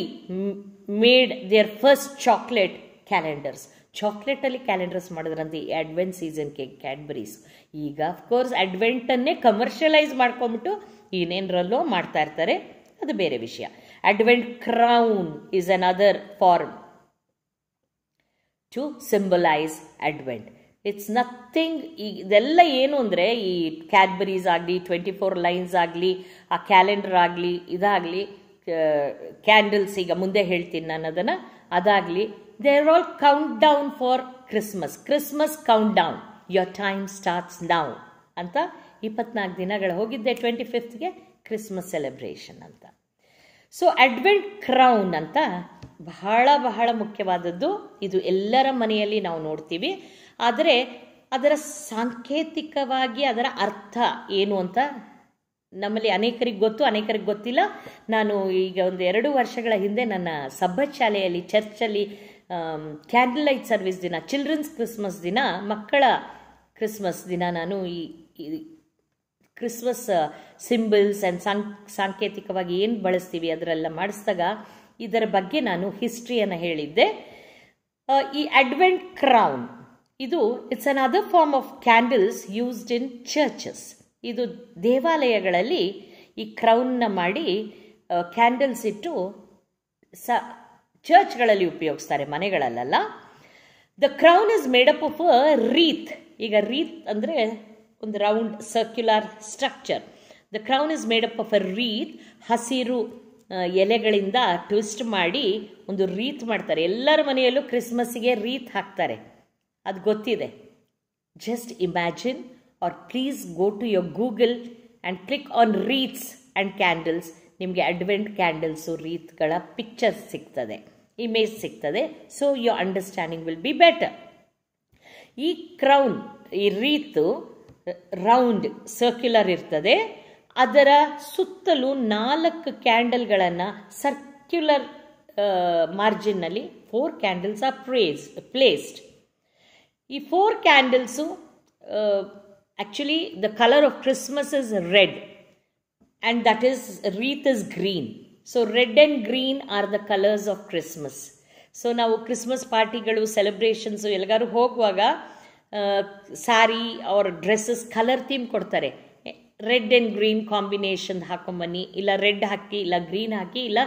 made their first chocolate calendars ಚಾಕ್ಲೇಟಲ್ಲಿ calendars ಮಾಡಿದ್ರಂತೆ ಅಡ್ವೆಂಟ್ ಕೇಕ್ ಕ್ಯಾಡ್ಬರೀಸ್ ಈಗ ಅಫ್ಕೋರ್ಸ್ ಅಡ್ವೆಂಟನ್ನೇ ಕಮರ್ಷಿಯಲೈಸ್ ಮಾಡ್ಕೊಂಬಿಟ್ಟು ಏನೇನರಲ್ಲೋ ಮಾಡ್ತಾ ಇರ್ತಾರೆ. ಅದು ಬೇರೆ ವಿಷಯ. Advent crown is another form to symbolize Advent. It's nothing ಇದೆಲ್ಲ ಏನು ಅಂದರೆ ಈ ಕ್ಯಾಡ್ಬರೀಸ್ ಆಗಲಿ ಟ್ವೆಂಟಿ ಫೋರ್ ಲೈನ್ಸ್ ಆಗಲಿ, ಆ ಕ್ಯಾಲೆಂಡರ್ ಆಗಲಿ, ಇದಾಗಲಿ ಕ್ಯಾಂಡಲ್ಸ್ ಈಗ ಮುಂದೆ ಹೇಳ್ತೀನಿ ನಾನು ಅದನ್ನು. ಅದಾಗಲಿ they are all count down for Christmas Christmas count down your time starts now ಅಂತ ಇಪ್ಪತ್ನಾಲ್ಕು ದಿನಗಳು ಹೋಗಿದ್ದೆ ಟ್ವೆಂಟಿ ಫಿಫ್ತ್ಗೆ ಕ್ರಿಸ್ಮಸ್ ಸೆಲೆಬ್ರೇಷನ್ ಅಂತ. ಸೊ ಅಡ್ವೆಂಟ್ ಕ್ರೌನ್ ಅಂತ ಬಹಳ ಬಹಳ ಮುಖ್ಯವಾದದ್ದು. ಇದು ಎಲ್ಲರ ಮನೆಯಲ್ಲಿ ನಾವು ನೋಡ್ತೀವಿ. ಆದರೆ ಅದರ ಸಾಂಕೇತಿಕವಾಗಿ ಅದರ ಅರ್ಥ ಏನು ಅಂತ ನಮ್ಮಲ್ಲಿ ಅನೇಕರಿಗೆ ಗೊತ್ತು, ಅನೇಕರಿಗೆ ಗೊತ್ತಿಲ್ಲ. ನಾನು ಈಗ ಒಂದು ಎರಡು ವರ್ಷಗಳ ಹಿಂದೆ ನನ್ನ ಸಬ್ಬತ್ ಶಾಲೆಯಲ್ಲಿ ಚರ್ಚಲ್ಲಿ ಕ್ಯಾಂಡಲ್ ಲೈಟ್ ಸರ್ವಿಸ್ ದಿನ ಚಿಲ್ಡ್ರನ್ಸ್ ಕ್ರಿಸ್ಮಸ್ ದಿನ, ಮಕ್ಕಳ ಕ್ರಿಸ್ಮಸ್ ದಿನ ನಾನು ಈ ಕ್ರಿಸ್ಮಸ್ ಸಿಂಬಲ್ಸ್ ಆ್ಯಂಡ್ ಸಾಂ, ಸಾಂಕೇತಿಕವಾಗಿ ಏನು ಬಳಸ್ತೀವಿ ಅದರೆಲ್ಲ ಮಾಡಿಸಿದಾಗ ಇದರ ಬಗ್ಗೆ ನಾನು ಹಿಸ್ಟ್ರಿಯನ್ನು ಹೇಳಿದ್ದೆ. ಈ ಅಡ್ವೆಂಟ್ ಕ್ರೌನ್, ಇದು it's another form of candles used in churches ಇದು ದೇವಾಲಯಗಳಲ್ಲಿ ಈ ಕ್ರೌನ್ನ ಮಾಡಿ ಕ್ಯಾಂಡಲ್ಸ್ ಇಟ್ಟು ಸ ಚರ್ಚ್ಗಳಲ್ಲಿ ಉಪಯೋಗಿಸ್ತಾರೆ ಮನೆಗಳಲ್ಲ the crown is made up of a wreath ಈಗ ರೀತ್ ಅಂದರೆ ಒಂದು round circular structure the crown is up of a wreath ಹಸಿರು ಎಲೆಗಳಿಂದ ಟ್ವಿಸ್ಟ್ ಮಾಡಿ ಒಂದು ರೀತ್ ಮಾಡ್ತಾರೆ. ಎಲ್ಲರ ಮನೆಯಲ್ಲೂ ಕ್ರಿಸ್ಮಸ್ಸಿಗೆ ರೀತ್ ಹಾಕ್ತಾರೆ. ಅದು ಗೊತ್ತಿದೆ. Just imagine or please go to your Google and click on wreaths and candles ನಿಮಗೆ ಅಡ್ವೆಂಟ್ ಕ್ಯಾಂಡಲ್ಸು ರೀತ್ಗಳ ಪಿಕ್ಚರ್ಸ್ ಸಿಗ್ತದೆ. ಇಮೇಜ್ ಸಿಗ್ತದೆ. So your understanding will be better ಈ ಕ್ರೌನ್ ಈ ರೀತು ರೌಂಡ್ ಸರ್ಕ್ಯುಲರ್ ಇರ್ತದೆ. ಅದರ ಸುತ್ತಲೂ ನಾಲ್ಕು ಕ್ಯಾಂಡಲ್ಗಳನ್ನು circular ಮಾರ್ಜಿನ್ನಲ್ಲಿ four candles are praise placed ಈ four candles actually the colour of Christmas is red and that is wreath is green so red and green are the colours of Christmas so ನಾವು Christmas ಪಾರ್ಟಿಗಳು celebrations ಎಲ್ಲಿಗಾರು ಹೋಗುವಾಗ sorry ಅವ್ರ dresses colour theme ಕೊಡ್ತಾರೆ. Red and green combination ಹಾಕೊಂಬನ್ನಿ ಇಲ್ಲ red ಹಾಕಿ, ಇಲ್ಲ ಗ್ರೀನ್ ಹಾಕಿ, ಇಲ್ಲ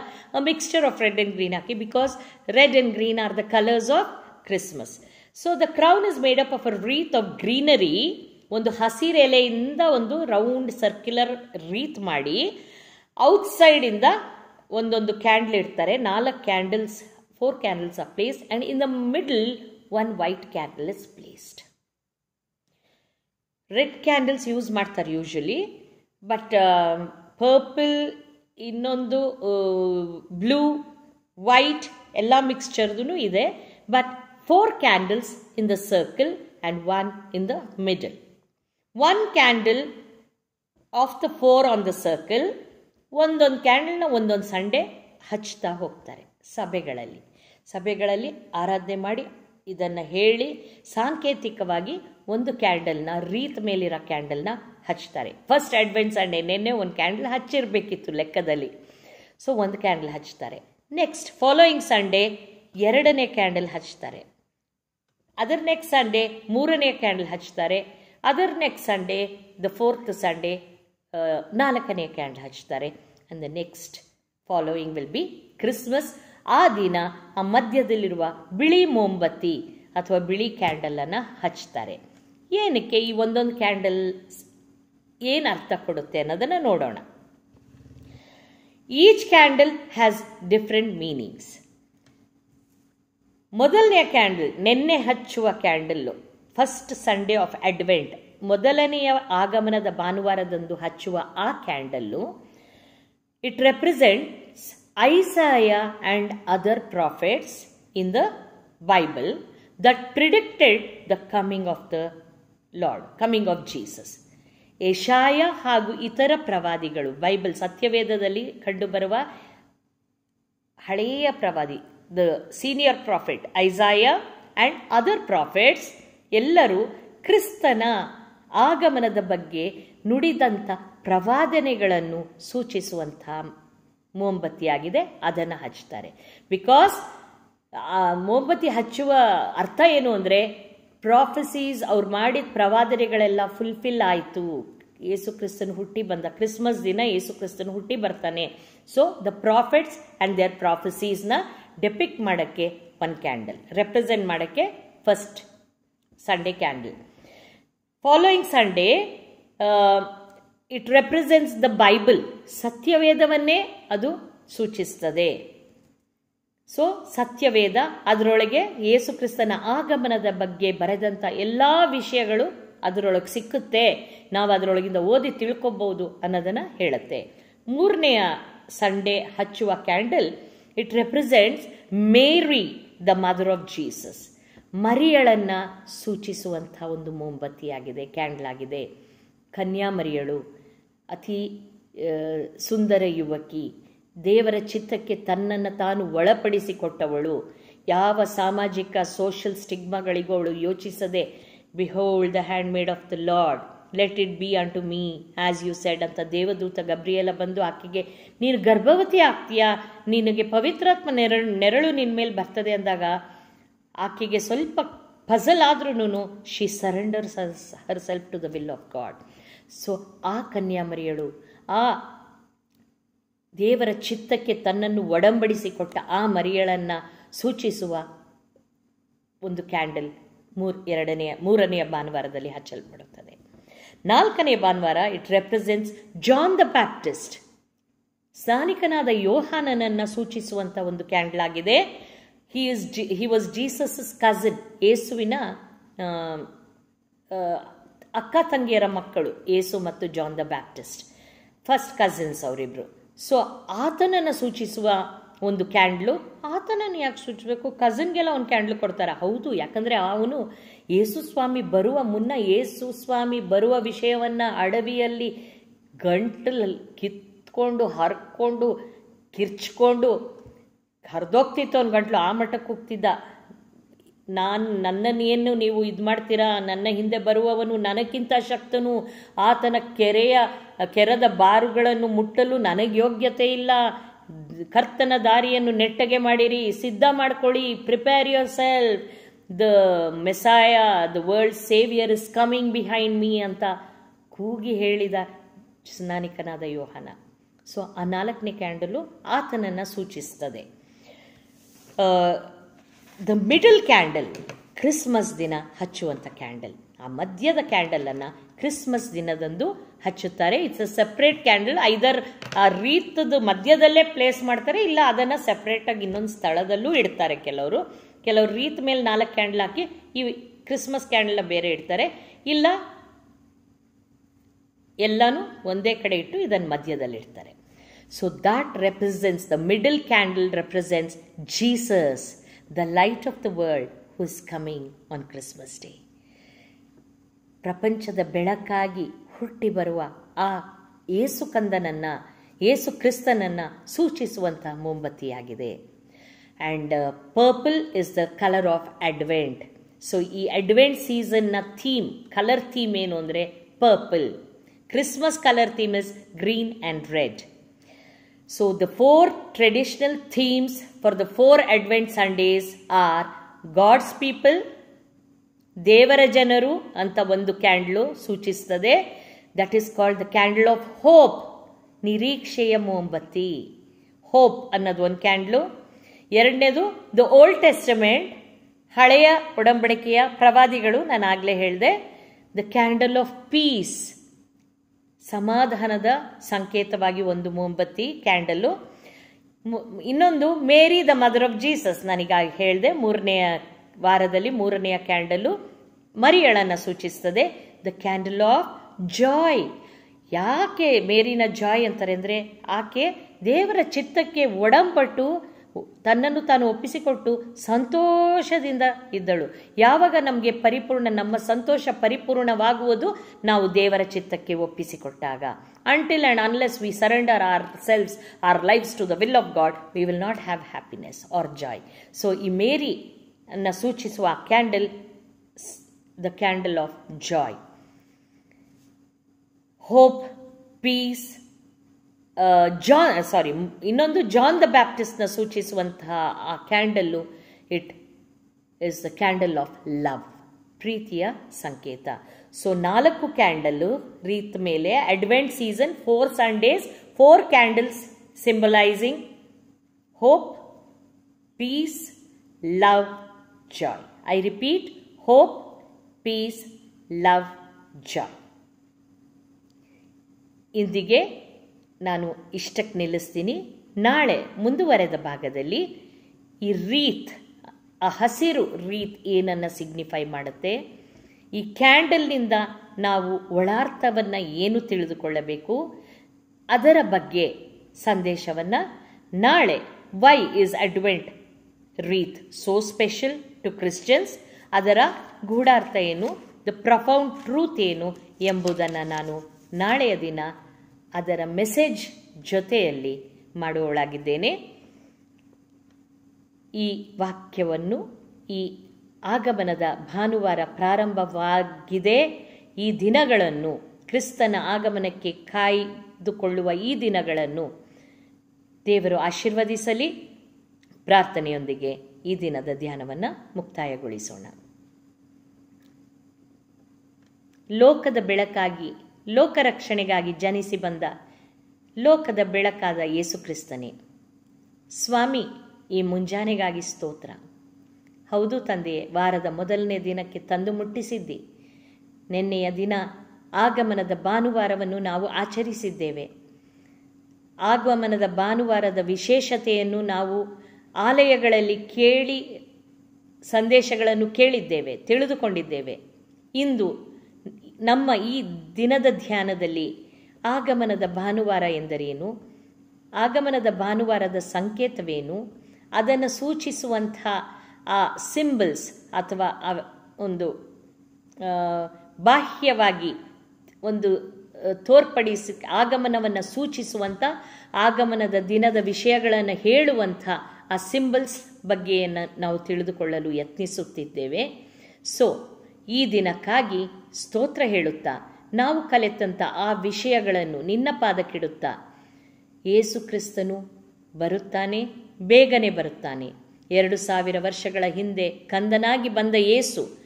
mixture of red and green hockey because red and green are the colours of Christmas so the crown is made up of a wreath of greenery ಒಂದು ಹಸಿರು ಎಲೆಯಿಂದ ಒಂದು ರೌಂಡ್ ಸರ್ಕ್ಯುಲರ್ ರೀತ್ ಮಾಡಿ ಔಟ್ಸೈಡಿಂದ ಒಂದೊಂದು ಕ್ಯಾಂಡಲ್ ಇಡ್ತಾರೆ. ನಾಲ್ಕು ಕ್ಯಾಂಡಲ್ಸ್ ಫೋರ್ ಕ್ಯಾಂಡಲ್ಸ್ ಆ place and in the middle one white candle is placed red candles use ಮಾಡ್ತಾರೆ ಯೂಶ್ವಲಿ ಬಟ್ ಪರ್ಪಲ್, ಇನ್ನೊಂದು ಬ್ಲೂ, ವೈಟ್ ಎಲ್ಲ ಮಿಕ್ಸ್ಚರ್ದು ಇದೆ, but four candles in the circle and one in the middle. One candle of the four on the circle, ಒಂದೊಂದು ಕ್ಯಾಂಡಲ್ನ ಒಂದೊಂದು Sunday ಹಚ್ತಾ ಹೋಗ್ತಾರೆ ಸಭೆಗಳಲ್ಲಿ. ಸಭೆಗಳಲ್ಲಿ ಆರಾಧನೆ ಮಾಡಿ ಇದನ್ನು ಹೇಳಿ ಸಾಂಕೇತಿಕವಾಗಿ ಒಂದು ಕ್ಯಾಂಡಲ್ನ, ರೀತ್ ಮೇಲಿರೋ ಕ್ಯಾಂಡಲ್ನ ಹಚ್ತಾರೆ. ಫಸ್ಟ್ ಅಡ್ವೆಂಟ್ ಸಂಡೇ ನಿನ್ನೆ ಒಂದು ಕ್ಯಾಂಡಲ್ ಹಚ್ಚಿರಬೇಕಿತ್ತು ಲೆಕ್ಕದಲ್ಲಿ. ಸೊ ಒಂದು ಕ್ಯಾಂಡಲ್ ಹಚ್ತಾರೆ. ನೆಕ್ಸ್ಟ್ ಫಾಲೋಯಿಂಗ್ ಸಂಡೇ ಎರಡನೇ ಕ್ಯಾಂಡಲ್ ಹಚ್ತಾರೆ. ಅದರ್ ನೆಕ್ಸ್ಟ್ ಸಂಡೇ ಮೂರನೇ ಕ್ಯಾಂಡಲ್ ಹಚ್ತಾರೆ. Other next Sunday the fourth Sunday ನಾಲ್ಕನೇ ಕ್ಯಾಂಡಲ್ ಹಚ್ತಾರೆ. And the next following will be Christmas ಆ ದಿನ ಆ ಮಧ್ಯದಲ್ಲಿರುವ ಬಿಳಿ ಮೋಂಬತ್ತಿ ಅಥವಾ ಬಿಳಿ ಕ್ಯಾಂಡಲನ್ನು ಹಚ್ತಾರೆ. ಏನಕ್ಕೆ ಈ ಒಂದೊಂದು ಕ್ಯಾಂಡಲ್ ಏನು ಅರ್ಥ ಕೊಡುತ್ತೆ ಅನ್ನೋದನ್ನು ನೋಡೋಣ. Each candle has different meanings. ಮೊದಲನೆಯ ಕ್ಯಾಂಡಲ್, ನೆನ್ನೆ ಹಚ್ಚುವ candle, first Sunday of Advent, ಮೊದಲನೆಯ ಆಗಮನದ ಭಾನುವಾರದಂದು ಹಚ್ಚುವ ಆ candle, it represents Isaiah and other prophets in the Bible, that predicted the coming of the Lord coming of Jesus Yeshaya ಹಾಗೂ ಇತರ ಪ್ರವಾದಿಗಳು, ಬೈಬಲ್ ಸತ್ಯವೇದದಲ್ಲಿ ಕಂಡುಬರುವ ಹಳೆಯ ಪ್ರವಾದಿ the senior prophet Isaiah and other prophets ಎಲ್ಲರೂ ಕ್ರಿಸ್ತನ ಆಗಮನದ ಬಗ್ಗೆ ನುಡಿದಂಥ ಪ್ರವಾದನೆಗಳನ್ನು ಸೂಚಿಸುವಂಥ ಮೋಂಬತ್ತಿಯಾಗಿದೆ ಅದನ್ನು ಹಚ್ತಾರೆ. ಬಿಕಾಸ್ ಮೋಂಬತ್ತಿ ಹಚ್ಚುವ ಅರ್ಥ ಏನು ಅಂದರೆ ಪ್ರಾಫೆಸೀಸ್ ಅವ್ರು ಮಾಡಿದ ಪ್ರವಾದನೆಗಳೆಲ್ಲ ಫುಲ್ಫಿಲ್ ಆಯಿತು. ಯೇಸು ಕ್ರಿಸ್ತನ್ ಹುಟ್ಟಿ ಬಂದ ಕ್ರಿಸ್ಮಸ್ ದಿನ ಯೇಸು ಕ್ರಿಸ್ತನ್ ಹುಟ್ಟಿ ಬರ್ತಾನೆ. So the prophets and their ಪ್ರಾಫೆಸೀಸ್ನ depict ಮಾಡೋಕ್ಕೆ ಒನ್ ಕ್ಯಾಂಡಲ್ ರೆಪ್ರೆಸೆಂಟ್ ಮಾಡೋಕ್ಕೆ first Sunday candle following Sunday it represents the Bible. ಸತ್ಯವೇದವನ್ನೇ ಅದು ಸೂಚಿಸ್ತದೆ. ಸೊ ಸತ್ಯವೇದ ಅದರೊಳಗೆ ಯೇಸು ಕ್ರಿಸ್ತನ ಆಗಮನದ ಬಗ್ಗೆ ಬರೆದಂಥ ಎಲ್ಲ ವಿಷಯಗಳು ಅದರೊಳಗೆ ಸಿಕ್ಕುತ್ತೆ ನಾವು ಅದರೊಳಗಿಂದ ಓದಿ ತಿಳ್ಕೊಬಹುದು ಅನ್ನೋದನ್ನು ಹೇಳುತ್ತೆ ಮೂರನೆಯ ಸಂಡೇ ಹಚ್ಚುವ candle it represents Mary the mother of Jesus ಮರಿಯಳನ್ನು ಸೂಚಿಸುವಂಥ ಒಂದು ಮೊಂಬತ್ತಿಯಾಗಿದೆ ಕ್ಯಾಂಡಲ್ ಆಗಿದೆ. ಕನ್ಯಾ ಮರಿಯಳು ಅತಿ ಸುಂದರ ಯುವಕಿ. ದೇವರ ಚಿತ್ತಕ್ಕೆ ತನ್ನನ್ನು ತಾನು ಒಳಪಡಿಸಿಕೊಟ್ಟವಳು. ಯಾವ ಸಾಮಾಜಿಕ ಸೋಷಿಯಲ್ ಸ್ಟಿಗ್ಮಾಗಳಿಗೂ ಅವಳು ಯೋಚಿಸದೆ behold the handmaid of the Lord let it be unto me as you said ಅಂತ ದೇವದೂತ ಗಬ್ರಿಯೆಲ್ಲ ಬಂದು ಆಕೆಗೆ, ನೀನು ಗರ್ಭವತಿ ಆಗ್ತೀಯಾ? ನಿನಗೆ ಪವಿತ್ರಾತ್ಮ ನೆರಳು ನೆರಳು ನಿನ್ನ ಮೇಲೆ ಬರ್ತದೆ. ಅಂದಾಗ ಆಕೆಗೆ ಸ್ವಲ್ಪ ಫಸಲ್ ಆದ್ರೂ she surrenders herself to the will of God so ಆ ಕನ್ಯಾಮರಿಯಳು, ಆ ದೇವರ ಚಿತ್ತಕ್ಕೆ ತನ್ನನ್ನು ಒಡಂಬಡಿಸಿಕೊಟ್ಟ ಆ ಮರಿಯಳನ್ನು ಸೂಚಿಸುವ ಒಂದು ಕ್ಯಾಂಡಲ್ ಮೂರ್ ಎರಡನೆಯ, ಮೂರನೆಯ ಭಾನುವಾರದಲ್ಲಿ ಹಚ್ಚಲ್ಪಡುತ್ತದೆ. ನಾಲ್ಕನೆಯ ಭಾನುವಾರ it represents John the Baptist ಸ್ನಾನಿಕನಾದ ಯೋಹಾನನನ್ನು ಸೂಚಿಸುವಂಥ ಒಂದು ಕ್ಯಾಂಡಲ್ ಆಗಿದೆ. He is the he was Jesus cousin ಏಸುವಿನ ಅಕ್ಕ ತಂಗಿಯರ ಮಕ್ಕಳು, ಏಸು ಮತ್ತು John the Baptist first cousins ಅವರಿಬ್ರು. ಸೊ ಆತನನ್ನು ಸೂಚಿಸುವ ಒಂದು ಕ್ಯಾಂಡ್ಲು, ಆತನನ್ನು ಯಾಕೆ ಸೂಚಿಸಬೇಕು ಕಝನ್ಗೆಲ್ಲ ಒಂದು ಕ್ಯಾಂಡ್ಲು ಕೊಡ್ತಾರೆ. ಹೌದು, ಯಾಕಂದರೆ ಅವನು ಯೇಸು ಸ್ವಾಮಿ ಬರುವ ಮುನ್ನ, ಯೇಸು ಸ್ವಾಮಿ ಬರುವ ವಿಷಯವನ್ನು ಅಡವಿಯಲ್ಲಿ ಗಂಟಲಲ್ಲಿ ಕಿತ್ಕೊಂಡು, ಹರ್ಕೊಂಡು, ಕಿರ್ಚ್ಕೊಂಡು ಹರಿದೋಗ್ತಿತ್ತು ಅವ್ನ ಗಂಟ್ಲು. ಆ ಮಟ್ಟಕ್ಕೆ ಹೋಗ್ತಿದ್ದ. ನಾನು ನನ್ನನ್ನೇನು ನೀವು ಇದು ಮಾಡ್ತೀರಾ? ನನ್ನ ಹಿಂದೆ ಬರುವವನು ನನಗಿಂತ ಶಕ್ತನು. ಆತನ ಕೆರೆಯ, ಕೆರದ ಬಾರುಗಳನ್ನು ಮುಟ್ಟಲು ನನಗೆ ಯೋಗ್ಯತೆ ಇಲ್ಲ. ಕರ್ತನ ದಾರಿಯನ್ನು ನೆಟ್ಟಗೆ ಮಾಡಿರಿ. ಸಿದ್ಧ ಮಾಡ್ಕೊಳ್ಳಿ. Prepare yourself the Messiah the world saviour is coming behind me ಅಂತ ಕೂಗಿ ಹೇಳಿದ ಸ್ನಾನಿಕನಾದ ಯೋಹನ. ಸೊ ಆ ನಾಲ್ಕನೇ ಕ್ಯಾಂಡಲು ಆತನನ್ನು ಸೂಚಿಸ್ತದೆ. ದ ಮಿಡಲ್ ಕ್ಯಾಂಡಲ್ ಕ್ರಿಸ್ಮಸ್ ದಿನ ಹಚ್ಚುವಂಥ ಕ್ಯಾಂಡಲ್ ಆ ಮಧ್ಯದ ಕ್ಯಾಂಡಲನ್ನು ಕ್ರಿಸ್ಮಸ್ ದಿನದಂದು ಹಚ್ಚುತ್ತಾರೆ. It's a separate candle either ಆ ರೀತದ ಮಧ್ಯದಲ್ಲೇ ಪ್ಲೇಸ್ ಮಾಡ್ತಾರೆ, ಇಲ್ಲ ಅದನ್ನು ಸೆಪ್ರೇಟಾಗಿ ಇನ್ನೊಂದು ಸ್ಥಳದಲ್ಲೂ ಇಡ್ತಾರೆ ಕೆಲವರು. ಕೆಲವರು ರೀತ್ ಮೇಲೆ ನಾಲ್ಕು ಕ್ಯಾಂಡಲ್ ಹಾಕಿ ಈ ಕ್ರಿಸ್ಮಸ್ ಕ್ಯಾಂಡಲ್ನ ಬೇರೆ ಇಡ್ತಾರೆ. ಇಲ್ಲ, ಎಲ್ಲನೂ ಒಂದೇ ಕಡೆ ಇಟ್ಟು ಇದನ್ನು ಮಧ್ಯದಲ್ಲಿ ಇಡ್ತಾರೆ. So that represents the middle candle represents Jesus the light of the world who is coming on Christmas day ಪ್ರಪಂಚದ ಬೆಳಕಾಗಿ ಹುಟ್ಟಿ ಬರುವ ಆ ಏಸು ಕಂದನನ್ನು, ಏಸು ಕ್ರಿಸ್ತನನ್ನು ಸೂಚಿಸುವಂಥ ಮೊಂಬತ್ತಿಯಾಗಿದೆ and purple is the colour of Advent so ಈ ಅಡ್ವೆಂಟ್ ಸೀಸನ್ನ ಥೀಮ್ ಕಲರ್ ಥೀಮ್ ಏನು ಅಂದರೆ purple Christmas colour theme is green and red so the four traditional themes for the four Advent Sundays are God's people ದೇವರ ಜನರು ಅಂತ ಒಂದು candle ಸೂಚಿಸ್ತದೆ. That is called the candle of hope ನಿರೀಕ್ಷೆಯ ಮೊಂಬತ್ತಿ. Hope ಅನ್ನೋದು ಒಂದು ಕ್ಯಾಂಡ್ಲು. ಎರಡನೇದು ದ ಓಲ್ಡ್ ಟೆಸ್ಟಮೆಂಟ್ ಹಳೆಯ ಒಡಂಬಡಿಕೆಯ ಪ್ರವಾದಿಗಳು, ನಾನು ಆಗಲೇ ಹೇಳಿದೆ. ದ ಕ್ಯಾಂಡಲ್ ಆಫ್ ಪೀಸ್ ಸಮಾಧಾನದ ಸಂಕೇತವಾಗಿ ಒಂದು ಮೊಂಬತ್ತಿ, ಕ್ಯಾಂಡಲ್ಲು. ಇನ್ನೊಂದು, Mary the mother of Jesus. ನನಗಾಗಿ ಹೇಳಿದೆ, ಮೂರನೆಯ ವಾರದಲ್ಲಿ ಮೂರನೆಯ ಕ್ಯಾಂಡಲು ಮರಿಯಳನ್ನು ಸೂಚಿಸ್ತದೆ. The candle of joy. ಯಾಕೆ ಮೇರಿನ ಜಾಯ್ ಅಂತಾರೆ ಅಂದರೆ, ಆಕೆ ದೇವರ ಚಿತ್ತಕ್ಕೆ ಒಡಂಬಟ್ಟು ತನ್ನನ್ನು ತಾನು ಒಪ್ಪಿಸಿಕೊಟ್ಟು ಸಂತೋಷದಿಂದ ಇದ್ದಳು. ಯಾವಾಗ ನಮಗೆ ಪರಿಪೂರ್ಣ, ನಮ್ಮ ಸಂತೋಷ ಪರಿಪೂರ್ಣವಾಗುವುದು ನಾವು ದೇವರ ಚಿತ್ತಕ್ಕೆ ಒಪ್ಪಿಸಿಕೊಟ್ಟಾಗ. Until and unless we surrender ourselves our lives to the will of God we will not have happiness or joy so ಈ ಮೇರಿ ಅನ್ನು ಸೂಚಿಸುವ candle the candle of joy hope peace John sorry ಇನ್ನೊಂದು John the ಬ್ಯಾಪ್ಟಿಸ್ಟ್ನ ಸೂಚಿಸುವಂತಹ ಆ candle it is the candle of love ಪ್ರೀತಿಯ ಸಂಕೇತ. So ನಾಲ್ಕು ಕ್ಯಾಂಡಲ್ಲು ರೀತ್ ಮೇಲೆ Advent season four Sundays four candles symbolising hope peace love joy I repeat hope peace love joy ಇಂದಿಗೆ ನಾನು ಇಷ್ಟಕ್ಕೆ ನಿಲ್ಲಿಸ್ತೀನಿ. ನಾಳೆ ಮುಂದುವರೆದ ಭಾಗದಲ್ಲಿ ಈ ರೀತ್, ಆ ಹಸಿರು ರೀತ್ ಏನನ್ನು ಸಿಗ್ನಿಫೈ ಮಾಡುತ್ತೆ? ಈ ಕ್ಯಾಂಡಲ್ನಿಂದ ನಾವು ಒಳಾರ್ಥವನ್ನು ಏನು ತಿಳಿದುಕೊಳ್ಳಬೇಕು? ಅದರ ಬಗ್ಗೆ ಸಂದೇಶವನ್ನು ನಾಳೆ why is Advent wreath so special to Christians ಅದರ ಗೂಢಾರ್ಥ ಏನು? ದ ಪ್ರಫೌಂಡ್ ಟ್ರೂತ್ ಏನು ಎಂಬುದನ್ನು ನಾನು ನಾಳೆಯ ದಿನ ಅದರ ಮೆಸೇಜ್ ಜೊತೆಯಲ್ಲಿ ಮಾಡುವಳಾಗಿದ್ದೇನೆ ಈ ವಾಕ್ಯವನ್ನು ಈ ಆಗಮನದ ಭಾನುವಾರ ಪ್ರಾರಂಭವಾಗಿದೆ. ಈ ದಿನಗಳನ್ನು, ಕ್ರಿಸ್ತನ ಆಗಮನಕ್ಕೆ ಕಾಯ್ದುಕೊಳ್ಳುವ ಈ ದಿನಗಳನ್ನು ದೇವರು ಆಶೀರ್ವದಿಸಲಿ. ಪ್ರಾರ್ಥನೆಯೊಂದಿಗೆ ಈ ದಿನದ ಧ್ಯಾನವನ್ನು ಮುಕ್ತಾಯಗೊಳಿಸೋಣ. ಲೋಕದ ಬೆಳಕಾಗಿ ಲೋಕರಕ್ಷಣೆಗಾಗಿ ಜನಿಸಿ ಬಂದ ಲೋಕದ ಬೆಳಕಾದ ಯೇಸುಕ್ರಿಸ್ತನೇ ಸ್ವಾಮಿ, ಈ ಮುಂಜಾನೆಗಾಗಿ ಸ್ತೋತ್ರ. ಹೌದು ತಂದೆಯೇ, ವಾರದ ಮೊದಲನೇ ದಿನಕ್ಕೆ ತಂದು ಮುಟ್ಟಿಸಿದ್ದಿ. ನಿನ್ನೆಯ ದಿನ ಆಗಮನದ ಭಾನುವಾರವನ್ನು ನಾವು ಆಚರಿಸಿದ್ದೇವೆ. ಆಗಮನದ ಭಾನುವಾರದ ವಿಶೇಷತೆಯನ್ನು ನಾವು ಆಲಯಗಳಲ್ಲಿ ಕೇಳಿ, ಸಂದೇಶಗಳನ್ನು ಕೇಳಿದ್ದೇವೆ, ತಿಳಿದುಕೊಂಡಿದ್ದೇವೆ. ಇಂದು ನಮ್ಮ ಈ ದಿನದ ಧ್ಯಾನದಲ್ಲಿ ಆಗಮನದ ಭಾನುವಾರ ಎಂದರೇನು? ಆಗಮನದ ಭಾನುವಾರದ ಸಂಕೇತವೇನು? ಅದನ್ನು ಸೂಚಿಸುವಂಥ ಆ ಸಿಂಬಲ್ಸ್ ಅಥವಾ ಒಂದು ಬಾಹ್ಯವಾಗಿ ಒಂದು ತೋರ್ಪಡಿಸಿ, ಆಗಮನವನ್ನು ಸೂಚಿಸುವಂಥ, ಆಗಮನದ ದಿನದ ವಿಷಯಗಳನ್ನು ಹೇಳುವಂಥ ಆ ಸಿಂಬಲ್ಸ್ ಬಗ್ಗೆಯನ್ನು ನಾವು ತಿಳಿದುಕೊಳ್ಳಲು ಯತ್ನಿಸುತ್ತಿದ್ದೇವೆ. ಸೊ ಈ ದಿನಕ್ಕಾಗಿ ಸ್ತೋತ್ರ ಹೇಳುತ್ತಾ. ನಾವು ಕಲಿತಂಥ ಆ ವಿಷಯಗಳನ್ನು ನಿನ್ನ ಪಾದಕ್ಕಿಡುತ್ತಾ. ಏಸು ಕ್ರಿಸ್ತನು ಬರುತ್ತಾನೆ, ಬೇಗನೆ ಬರುತ್ತಾನೆ. ಎರಡು ಸಾವಿರ ವರ್ಷಗಳ ಹಿಂದೆ ಕಂದನಾಗಿ ಬಂದ ಯೇಸು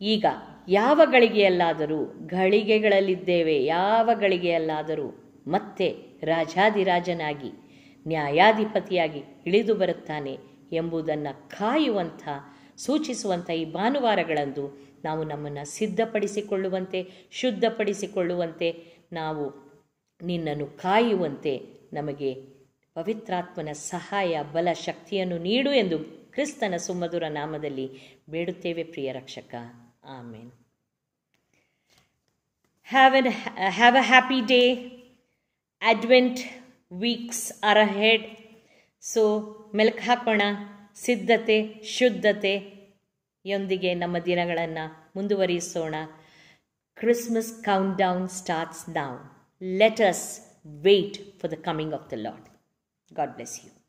ಈಗ ಯಾವ ಗಳಿಗೆಯಲ್ಲಾದರೂ, ಗಳಿಗೆಗಳಲ್ಲಿದ್ದೇವೆ, ಯಾವ ಗಳಿಗೆಯಲ್ಲಾದರೂ ಮತ್ತೆ ರಾಜಾದಿರಾಜನಾಗಿ ನ್ಯಾಯಾಧಿಪತಿಯಾಗಿ ಇಳಿದು ಬರುತ್ತಾನೆ ಎಂಬುದನ್ನು ಕಾಯುವಂಥ ಸೂಚಿಸುವಂಥ ಈ ಭಾನುವಾರಗಳಂದು ನಾವು ನಮ್ಮನ್ನು ಸಿದ್ಧಪಡಿಸಿಕೊಳ್ಳುವಂತೆ, ಶುದ್ಧಪಡಿಸಿಕೊಳ್ಳುವಂತೆ, ನಾವು ನಿನ್ನನ್ನು ಕಾಯುವಂತೆ ನಮಗೆ ಪವಿತ್ರಾತ್ಮನ ಸಹಾಯ, ಬಲ, ಶಕ್ತಿಯನ್ನು ನೀಡು ಎಂದು ಕ್ರಿಸ್ತನ ಸುಮಧುರ ನಾಮದಲ್ಲಿ ಬೇಡುತ್ತೇವೆ ಪ್ರಿಯ ರಕ್ಷಕ. ಆಮೇನ್. Have an have a happy day Advent weeks are ahead so ಮೆಲ್ಕ್ ಹಾಕೋಣ. ಸಿದ್ಧತೆ ಶುದ್ಧತೆಯೊಂದಿಗೆ ನಮ್ಮ ದಿನಗಳನ್ನು ಮುಂದುವರಿಸೋಣ. Christmas countdown starts now let us wait for the coming of the Lord God bless you.